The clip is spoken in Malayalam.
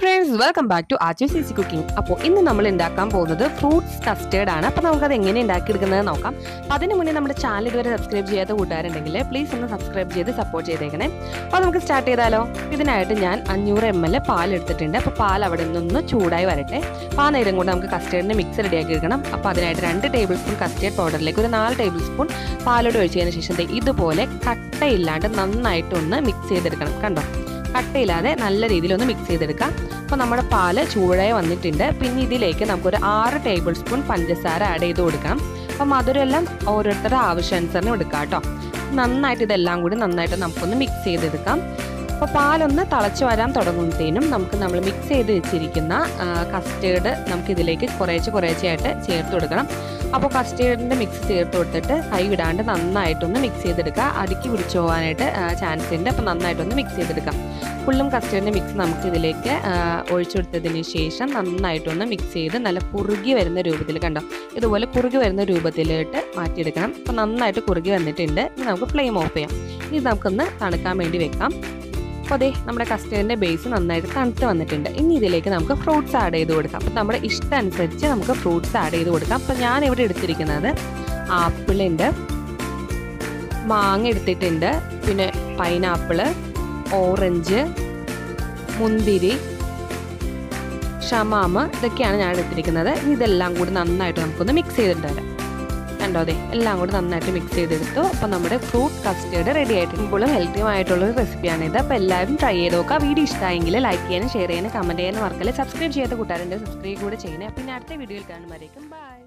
Friends welcome back to Achu C C cooking അപ്പോൾ ഇന്ന് നമ്മൾ ഉണ്ടാക്കാൻ പോകുന്നത് ഫ്രൂട്ട്സ് കസ്റ്റേർഡ് ആണ്. അപ്പോൾ നമുക്കത് എങ്ങനെ ഉണ്ടാക്കിയെടുക്കുന്നത് നോക്കാം. അപ്പോൾ അതിന് മുന്നേ നമ്മുടെ ചാനൽ ഇതുവരെ സബ്സ്ക്രൈബ് ചെയ്യാത്ത കൂട്ടുകാരുണ്ടെങ്കിൽ പ്ലീസ് ഒന്ന് സബ്സ്ക്രൈബ് ചെയ്ത് സപ്പോർട്ട് ചെയ്തേക്കണേ. അപ്പോൾ നമുക്ക് സ്റ്റാർട്ട് ചെയ്താലോ? ഇതിനായിട്ട് ഞാൻ അഞ്ഞൂറ് എം എൽ പാൽ എടുത്തിട്ടുണ്ട്. അപ്പോൾ പാൽ അവിടെ നിന്നൊന്ന് ചൂടായി വരട്ടെ. അപ്പോൾ ആ നേരം കൊണ്ട് നമുക്ക് കസ്റ്റേർഡിന് മിക്സ് റെഡിയാക്കി എടുക്കണം. അപ്പോൾ അതിനായിട്ട് രണ്ട് ടേബിൾ സ്പൂൺ കസ്റ്റേർഡ് പൗഡറിലേക്ക് ഒരു നാല് ടേബിൾ സ്പൂൺ പാലോട് ഒഴിച്ചതിന് ശേഷം ഇതുപോലെ കട്ടയില്ലാണ്ട് നന്നായിട്ടൊന്ന് മിക്സ് ചെയ്തെടുക്കണം. കണ്ടോ? കട്ടയില്ലാതെ നല്ല രീതിയിൽ ഒന്ന് മിക്സ് ചെയ്തെടുക്കാം. അപ്പോൾ നമ്മുടെ പാൽ ചൂടായി വന്നിട്ടുണ്ട്. പിന്നെ ഇതിലേക്ക് നമുക്കൊരു ആറ് ടേബിൾ സ്പൂൺ പഞ്ചസാര ആഡ് ചെയ്ത് കൊടുക്കാം അപ്പോൾ മധുരമെല്ലാം ഓരോരുത്തരുടെ ആവശ്യാനുസരണം എടുക്കാം കേട്ടോ. നന്നായിട്ട് ഇതെല്ലാം കൂടി നന്നായിട്ട് നമുക്കൊന്ന് മിക്സ് ചെയ്തെടുക്കാം. അപ്പോൾ പാലൊന്ന് തിളച്ച് വരാൻ തുടങ്ങുമ്പോഴത്തേനും നമുക്ക് നമ്മൾ മിക്സ് ചെയ്ത് വെച്ചിരിക്കുന്ന കസ്റ്റേർഡ് നമുക്ക് ഇതിലേക്ക് കുറേശ്ശെ കുറേശ്ശെയായിട്ട് ചേർത്ത് കൊടുക്കണം. അപ്പോൾ കസ്റ്റേർഡിന്റെ മിക്സ് ചേർത്ത് കൊടുത്തിട്ട് കൈ വിടാണ്ട് നന്നായിട്ടൊന്ന് മിക്സ് ചെയ്തെടുക്കുക. അടുക്കി പിടിച്ചു പോകാനായിട്ട് ചാൻസ് ഉണ്ട്. അപ്പോൾ നന്നായിട്ടൊന്ന് മിക്സ് ചെയ്തെടുക്കാം. ഫുള്ളും കസ്റ്റേർഡിന്റെ മിക്സ് നമുക്ക് ഇതിലേക്ക് ഒഴിച്ചു കൊടുത്തതിന് ശേഷം നന്നായിട്ടൊന്ന് മിക്സ് ചെയ്ത് നല്ല കുറുകി വരുന്ന രൂപത്തിൽ കണ്ടോ? ഇതുപോലെ കുറുകി വരുന്ന രൂപത്തിലോട്ട് മാറ്റിയെടുക്കണം. അപ്പോൾ നന്നായിട്ട് കുറുകി വന്നിട്ടുണ്ട്. ഇനി നമുക്ക് ഫ്ലെയിം ഓഫ് ചെയ്യാം. ഇനി നമുക്കൊന്ന് തണുക്കാൻ വേണ്ടി വെക്കാം. അപ്പോൾ അതെ നമ്മുടെ കസ്റ്റേർഡിന്റെ ബേസ് നന്നായിട്ട് തണുത്ത് വന്നിട്ടുണ്ട്. ഇനി ഇതിലേക്ക് നമുക്ക് ഫ്രൂട്ട്സ് ആഡ് ചെയ്ത് കൊടുക്കാം. അപ്പോൾ നമ്മുടെ ഇഷ്ടം അനുസരിച്ച് നമുക്ക് ഫ്രൂട്ട്സ് ആഡ് ചെയ്ത് കൊടുക്കാം. അപ്പോൾ ഞാൻ ഇവിടെ എടുത്തിരിക്കുന്നത് ആപ്പിളുണ്ട് മാങ്ങ എടുത്തിട്ടുണ്ട്. പിന്നെ പൈനാപ്പിൾ ഓറഞ്ച് മുന്തിരി ഷമാമ് ഇതൊക്കെയാണ് ഞാൻ എടുത്തിരിക്കുന്നത്. ഇതെല്ലാം കൂടി നന്നായിട്ട് നമുക്കൊന്ന് മിക്സ് ചെയ്തിട്ട് കണ്ടോ അതെ. എല്ലാം കൂടി നന്നായിട്ട് മിക്സ് ചെയ്തെടുത്തു. അപ്പോൾ നമ്മുടെ ഫ്രൂട്ട് കസ്റ്റേർഡ് റെഡി ആയിട്ട് ഇപ്പോഴും ഹെൽത്തിയുമായിട്ടുള്ള ഒരു ഇത്. അപ്പോൾ എല്ലാവരും ട്രൈ ചെയ്ത് നോക്കുക. വീഡിയോ ഇഷ്ടമായെങ്കിൽ ലൈക്ക് ചെയ്യാനും ഷെയർ ചെയ്യാനും കമന്റ് ചെയ്യാനും മറക്കല്ലേ. സബ്സ്ക്രൈബ് ചെയ്യാത്ത കൂട്ടുകാരുണ്ട് സബ്സ്ക്രൈബ് കൂടെ ചെയ്യണേ. പിന്നെ അടുത്ത വീഡിയോയിൽ കാണുമ്പോഴേക്കും ബൈ